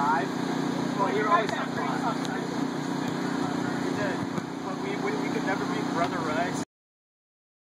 five. Well, you're always top five. We did, but, we, we, we could never be brother.